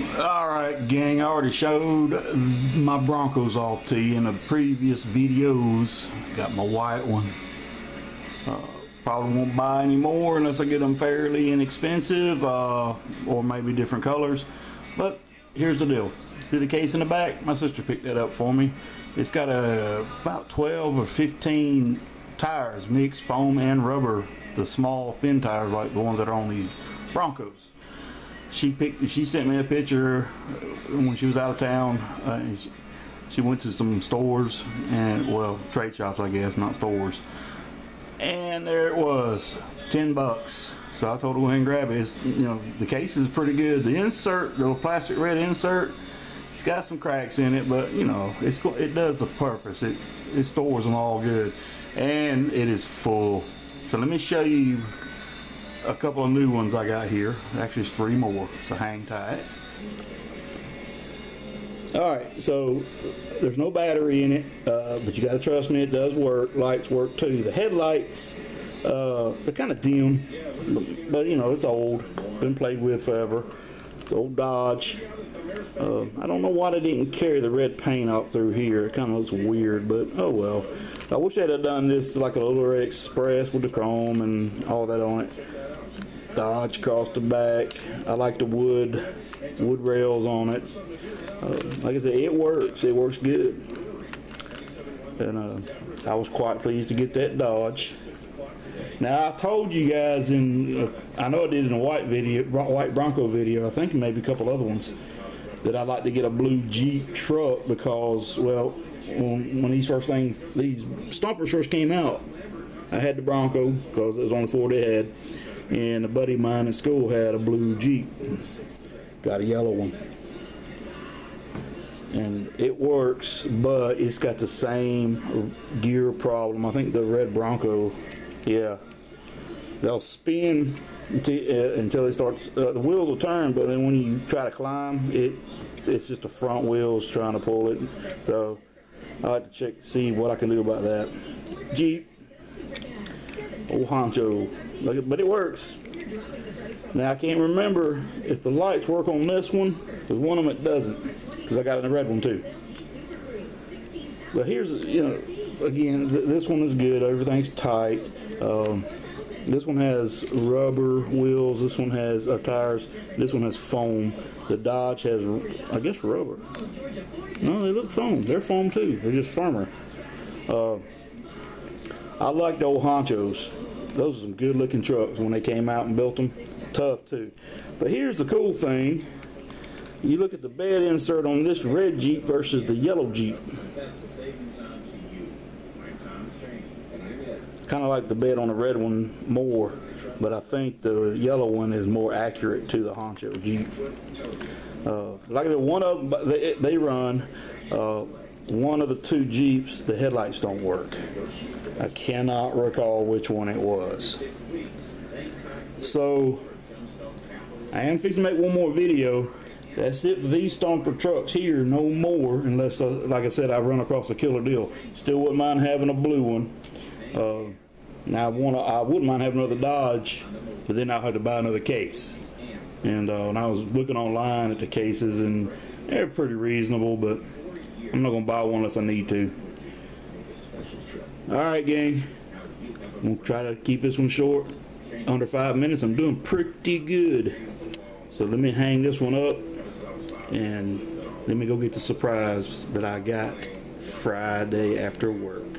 Alright gang, I already showed my Broncos off to you in the previous videos. Got my white one. Uh, probably won't buy any more unless I get them fairly inexpensive uh, or maybe different colors. But here's the deal. See the case in the back? My sister picked that up for me. It's got a, about 12 or 15 tires, mixed foam and rubber. The small thin tires like the ones that are on these Broncos she picked she sent me a picture when she was out of town uh, she, she, went to some stores and well trade shops i guess not stores. And there it was 10 bucks. So i told her go ahead and grab it. It's, you know the case is pretty good. The insert the little plastic red insert it's got some cracks in it but you know it's it does the purpose. It it stores them all good. And it is full. So let me show you a couple of new ones I got here. Actually, it's three more, so hang tight. Alright, so there's no battery in it, uh, but you got to trust me, it does work. Lights work too. The headlights, uh, they're kind of dim, but, but, you know, it's old. Been played with forever. It's old Dodge. Uh, I don't know why they didn't carry the red paint out through here. It kind of looks weird, but oh well. I wish they'd have done this like a little express with the chrome and all that on it. Dodge across the back. I like the wood wood rails on it. Uh, like I said, it works. It works good. And uh, I was quite pleased to get that Dodge. Now I told you guys in, uh, I know I did in a white video, white Bronco video. I think maybe a couple other ones that I'd like to get a blue Jeep truck because, well, when, when these first things, these stompers first came out, I had the Bronco because it was only four they had and a buddy of mine in school had a blue Jeep. Got a yellow one. And it works, but it's got the same gear problem. I think the red Bronco, yeah, they'll spin until, uh, until it starts, uh, the wheels will turn, but then when you try to climb, it it's just the front wheels trying to pull it. So I like to check, see what I can do about that. Jeep, old honcho but it works. Now I can't remember if the lights work on this one, because one of them it doesn't, because I got in the red one too. But here's, you know, again, th this one is good. Everything's tight. Um, this one has rubber wheels. This one has uh, tires. This one has foam. The Dodge has, I guess, rubber. No, they look foam. They're foam too. They're just firmer. Uh, I like the old honchos those are some good looking trucks when they came out and built them. Tough too. But here's the cool thing. You look at the bed insert on this red Jeep versus the yellow Jeep. Kind of like the bed on the red one more, but I think the yellow one is more accurate to the Honcho Jeep. Uh, like the one of them, they, they run. Uh, one of the two Jeeps, the headlights don't work. I cannot recall which one it was. So, I am fixing to make one more video. That's it for these Stomper trucks here, no more, unless, uh, like I said, I run across a killer deal. Still wouldn't mind having a blue one. Uh, now, I, wanna, I wouldn't mind having another Dodge, but then I'll have to buy another case. And uh, when I was looking online at the cases, and they're pretty reasonable, but I'm not going to buy one unless I need to. All right, gang. I'm gonna try to keep this one short, under five minutes. I'm doing pretty good. So let me hang this one up and let me go get the surprise that I got Friday after work.